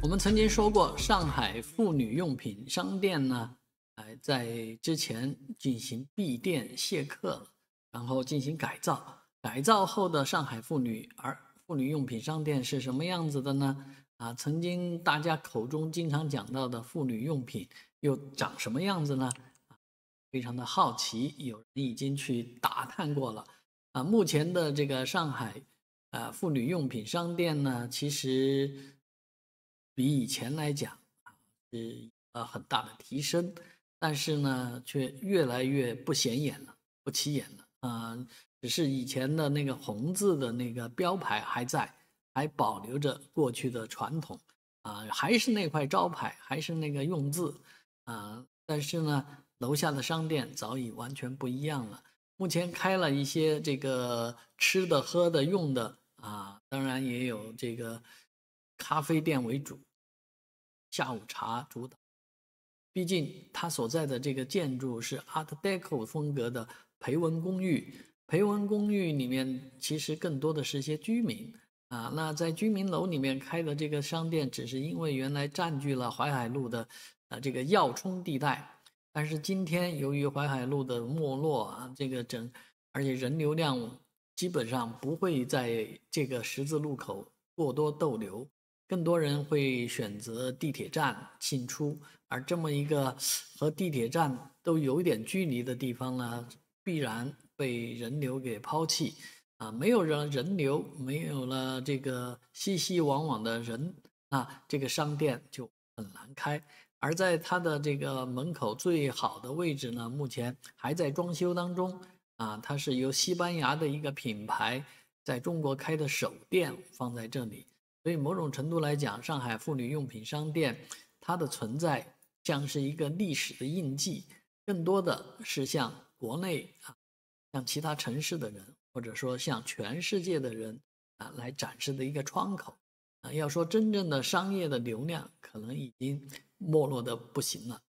我们曾经说过，上海妇女用品商店呢，哎，在之前进行闭店谢客，然后进行改造。改造后的上海妇女儿妇女用品商店是什么样子的呢？啊，曾经大家口中经常讲到的妇女用品又长什么样子呢？非常的好奇，有人已经去打探过了。啊，目前的这个上海，呃，妇女用品商店呢，其实比以前来讲啊，是呃很大的提升，但是呢，却越来越不显眼了，不起眼了。啊，只是以前的那个红字的那个标牌还在，还保留着过去的传统，啊，还是那块招牌，还是那个用字，啊，但是呢。楼下的商店早已完全不一样了。目前开了一些这个吃的、喝的、用的啊，当然也有这个咖啡店为主，下午茶主导。毕竟它所在的这个建筑是 Art Deco 风格的培文公寓，培文公寓里面其实更多的是一些居民啊。那在居民楼里面开的这个商店，只是因为原来占据了淮海路的啊这个要冲地带。但是今天由于淮海路的没落啊，这个整，而且人流量基本上不会在这个十字路口过多逗留，更多人会选择地铁站进出，而这么一个和地铁站都有点距离的地方呢，必然被人流给抛弃啊，没有人人流，没有了这个熙熙往往的人，那这个商店就很难开。而在它的这个门口最好的位置呢，目前还在装修当中啊。它是由西班牙的一个品牌在中国开的首店放在这里，所以某种程度来讲，上海妇女用品商店它的存在像是一个历史的印记，更多的是向国内啊，向其他城市的人，或者说向全世界的人啊来展示的一个窗口啊。要说真正的商业的流量，可能已经。没落的不行了。